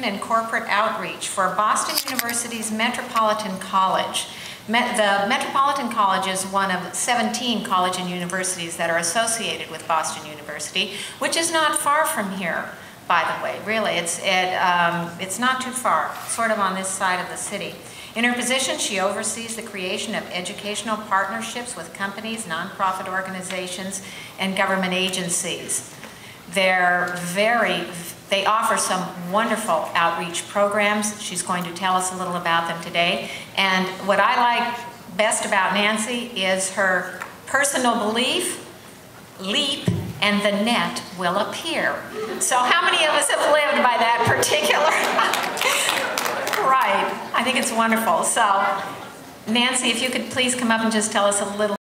student and corporate outreach for Boston University's Metropolitan College. Met- The Metropolitan College is one of 17 college and universities that are associated with Boston University, which is not far from here, by the way, really. It's, it, um, it's not too far, sort of on this side of the city. In her position, she oversees the creation of educational partnerships with companies, nonprofit organizations, and government agencies. They're very, they offer some wonderful outreach programs. She's going to tell us a little about them today. And what I like best about Nancy is her personal belief, leap, and the net will appear. So how many of us have lived by that particular? right. I think it's wonderful. So Nancy, if you could please come up and just tell us a little